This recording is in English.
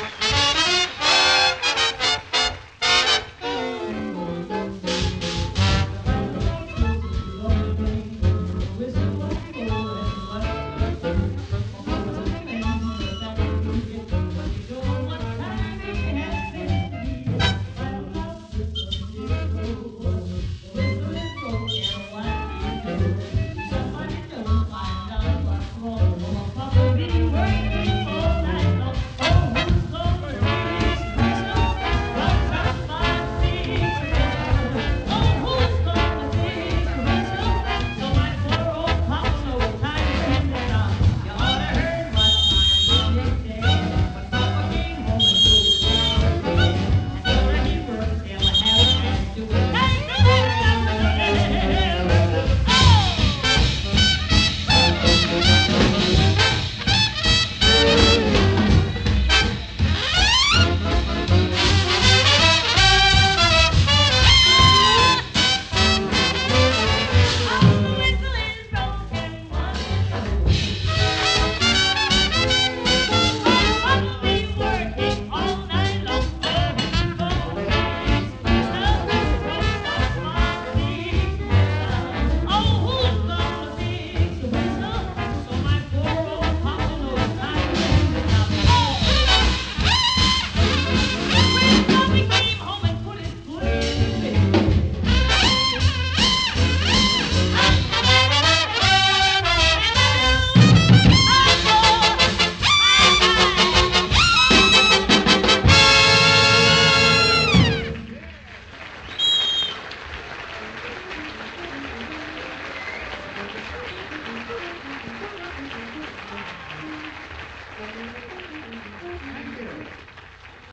Bye. Amen.